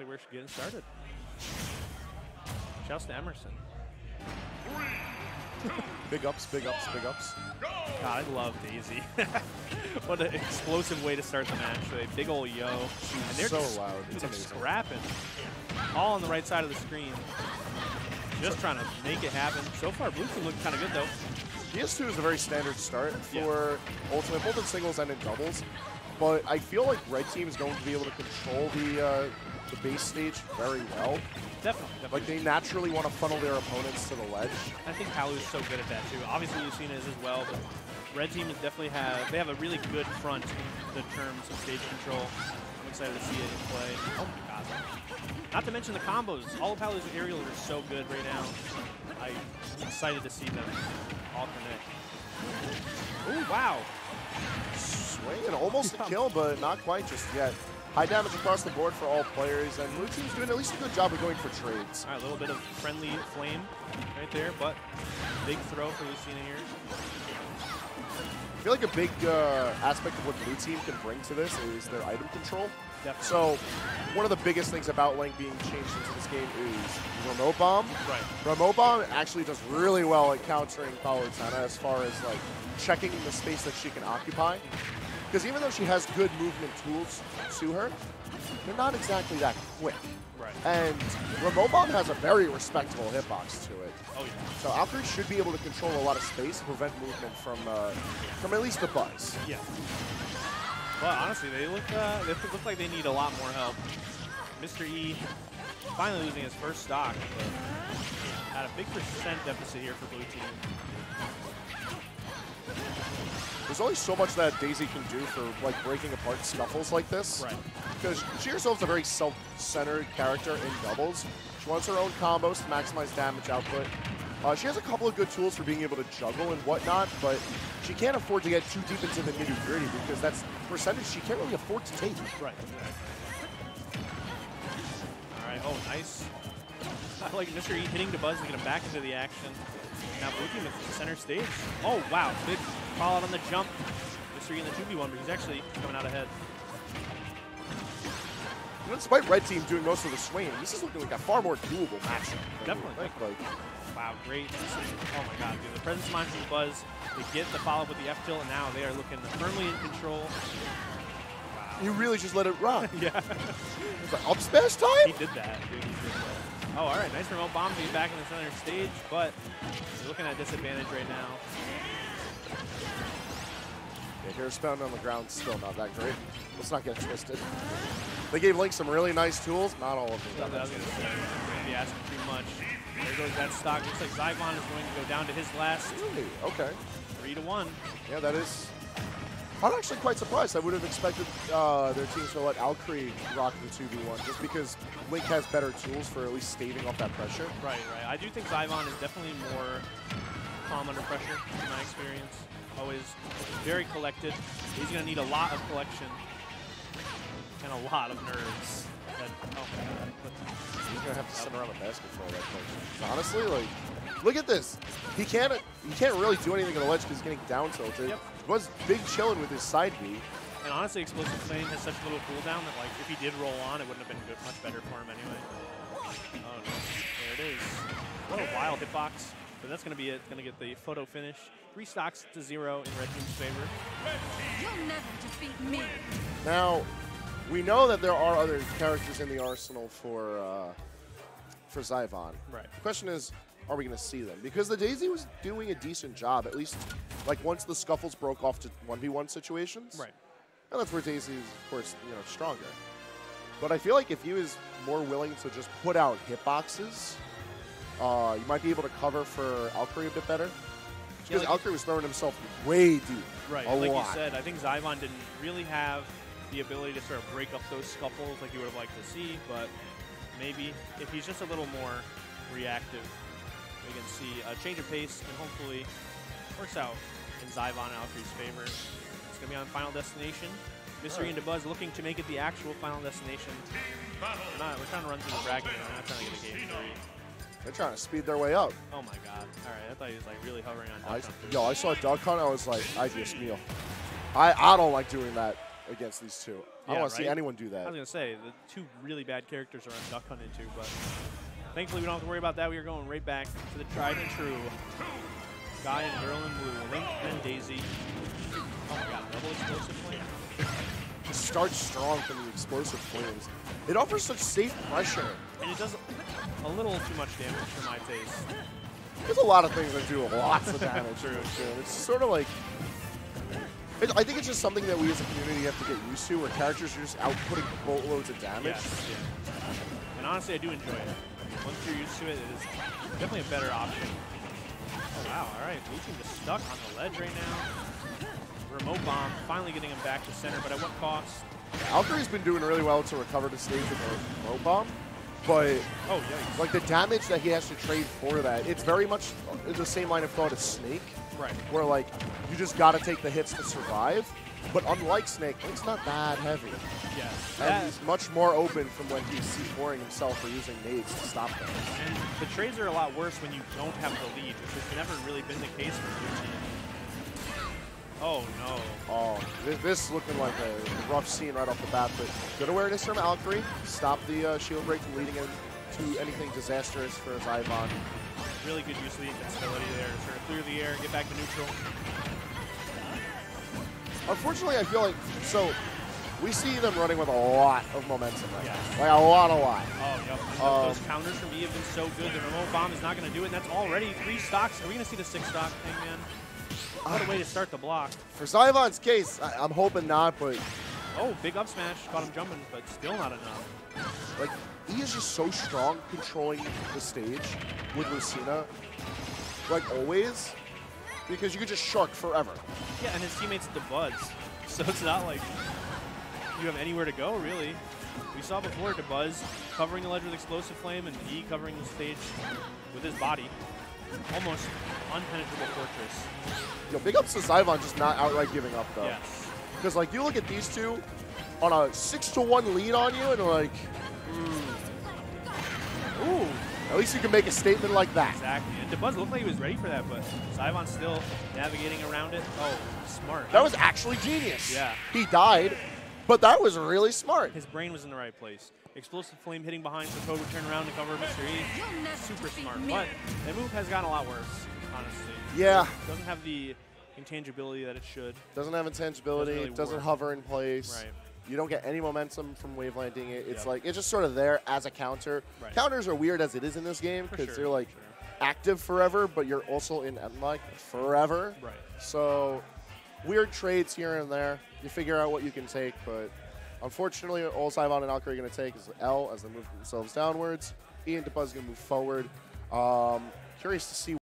like we're getting started. Shouts to Emerson. Big ups, big ups, big ups. God, I love Daisy. what an explosive way to start the match. A big old yo. And they're so just, loud. It's they're amazing. scrapping. All on the right side of the screen. Just trying to make it happen. So far, blue team looking kind of good, though. PS2 is a very standard start Yeah. for Ultimate, both in singles and in doubles. But I feel like Red Team is going to be able to control the uh, the base stage very well. Definitely. definitely. Like they naturally want to funnel their opponents to the ledge. I think Palu is so good at that too. Obviously, Lucina is as well, but red team definitely have they have a really good front in the terms of stage control. I'm excited to see it in play. Oh my god! Not to mention the combos. All of Palu's aerials are so good right now. I'm excited to see them all connect. Ooh, wow! Swing and almost a kill, but not quite just yet. High damage across the board for all players, and Blue Team's doing at least a good job of going for trades. All right, a little bit of friendly flame right there, but big throw for Lucina here. I feel like a big uh, aspect of what Blue Team can bring to this is their item control. Definitely. So, one of the biggest things about Link being changed into this game is remote bomb. right. Remote bomb actually does really well at countering Palutena as far as like checking the space that she can occupy. Because even though she has good movement tools to her, they're not exactly that quick. Right. And remote bomb has a very respectable hitbox to it. Oh yeah. So Valkyrie should be able to control a lot of space and prevent movement from uh, from at least Dabuz. Yeah. Well, honestly, they look uh, they look like they need a lot more help. Mr. E finally losing his first stock, but had a big percent deficit here for blue team. There's only so much that Daisy can do for like breaking apart scuffles like this. Right. Because she herself's a very self-centered character in doubles. She wants her own combos to maximize damage output. Uh, she has a couple of good tools for being able to juggle and whatnot, but she can't afford to get too deep into the nitty-gritty because that's percentage she can't really afford to take. Right. All right. Oh, nice. I like Mr. E hitting Dabuz to get him back into the action. Now blue team at the center stage. Oh wow, big call out on the jump. Mr. E in the 2v1, but he's actually coming out ahead. And despite Red Team doing most of the swinging, this is looking like a far more doable matchup. Definitely. think. Like, Wow, great. Oh my god, dude. The presence of Monty Buzz, they get the follow up with the F tilt, and now they are looking firmly in control. Wow. you really just let it run. Yeah, It's like, up smash time? he did that, dude. That. Oh, all right. Nice remote bomb to get back in the center stage, but he's looking at disadvantage right now. Yeah, Here's Spound on the ground, still not that great. Let's not get twisted. They gave Link some really nice tools, not all of them. what I was going to be asking too much. There goes that stock. Looks like Zyvon is going to go down to his last? Okay. three to one. Yeah, that is. I'm actually quite surprised. I would have expected uh, their teams to let Aelkrie rock the 2v1 just because Link has better tools for at least staving off that pressure. Right, right. I do think Zyvon is definitely more calm under pressure, in my experience. Always very collected. He's going to need a lot of collection and a lot of nerves. That, oh He's gonna have to sit around a basket for all that pressure. Honestly, like, look at this. He can't. He can't really do anything on the ledge because he's getting down tilted. Yep. He was big chilling with his side B. And honestly, Explosive Flame has such a little cooldown that, like, if he did roll on, it wouldn't have been good, much better for him anyway. Oh, no. There it is. What a wild hitbox. But that's going to be it. Going to get the photo finish. Three stocks to zero in Red Team's favor. You'll never defeat me. Now, we know that there are other characters in the arsenal for uh, for Zyvon. Right. The question is, are we going to see them? Because the Daisy was doing a decent job, at least like once the scuffles broke off to 1v1 situations. Right. And that's where Daisy is, of course, you know, stronger. But I feel like if he was more willing to just put out hitboxes, uh, you might be able to cover for Aelkrie a bit better. Because like- Aelkrie was throwing himself way deep. Right. A like lot. you said, I think Zyvon didn't really have the ability to sort of break up those scuffles like you would have liked to see, but maybe if he's just a little more reactive, we can see a change of pace and hopefully works out in Zyvon and favor. It's going to be on Final Destination. Mystery Alright. into Buzz looking to make it the actual Final Destination. We're, not, we're trying to run through the bracket. We're not trying to get a game three. They're trying to speed their way up. Oh my god. Alright, I thought he was like really hovering on I, Duck Hunters. yo, I saw Duck Hunt. I was like, I just meal. I, I don't like doing that against these two. I don't want to see anyone do that. I was gonna say the two really bad characters are on duck hunt into, but thankfully we don't have to worry about that. We are going right back to the tried and true guy and girl in blue, Link and Daisy. Oh my God, double explosive flame. Just start strong from the explosive flames. It offers such safe pressure. And it does a little too much damage for my taste. There's a lot of things that do lots of damage. True, true. It's sort of like. It, I think it's just something that we as a community have to get used to, where characters are just outputting boatloads of damage. Yes, yeah. And honestly, I do enjoy it. Once you're used to it, it is definitely a better option. Oh, wow, all right. Blue team just stuck on the ledge right now. Remote bomb, finally getting him back to center, but at what cost? Valkyrie's been doing really well to recover the stage with the remote bomb, but Oh, like the damage that he has to trade for that, it's very much in the same line of thought as Snake, Right. where like you just got to take the hits to survive. But unlike Snake, it's not that heavy. Yes. And That, he's much more open from when he's C4ing himself or using nades to stop them. and the trades are a lot worse when you don't have the lead, which has never really been the case for Blue team. Oh, no. Oh, this, this is looking like a rough scene right off the bat, but good awareness from Valkyrie. Stop the uh, shield break from leading him to anything disastrous for Zyvon. Really good use of the invincibility there. Sort of clear the air, get back to neutral. Unfortunately, I feel like, so we see them running with a lot of momentum right Yeah. now. Like a lot, a lot. Oh, yep. Um, those counters from E have been so good. The remote bomb is not going to do it, and that's already three stocks. Are we going to see the six stock thing, man? What a way to start the block. For Zyvon's case, I, I'm hoping not, but Oh, big up smash. Caught him jumping, but still not enough. like he is just so strong controlling the stage with Lucina, like always, because you could just shark forever. Yeah, and his teammates Dabuz. So it's not like you have anywhere to go, really. We saw before Dabuz covering the ledge with Explosive Flame and E covering the stage with his body. Almost unpenetrable fortress. Yo, big ups to Zyvon just not outright giving up though. Yes. Because like you look at these two on a six to one lead on you, and like, Ooh, at least you can make a statement like that. exactly. And Dabuz looked like he was ready for that, but Zyvon still navigating around it. Oh, smart. That was actually genius. Yeah. He died, but that was really smart. His brain was in the right place. Explosive Flame hitting behind so Toad would turn around to cover Mr. E. Super smart. But that move has gotten a lot worse, honestly. Yeah. Doesn't have the intangibility that it should. Doesn't have intangibility. Doesn't really doesn't work. hover in place. Right. You don't get any momentum from wave landing it. It's Yep. like it's just sort of there as a counter. Right. Counters are weird as it is in this game because sure, they're like sure. active forever, but you're also in like forever. Right. So weird trades here and there. You figure out what you can take, but unfortunately, all and Valkyrie are going to take is L as they move themselves downwards. E and is going to move forward. Um, curious to see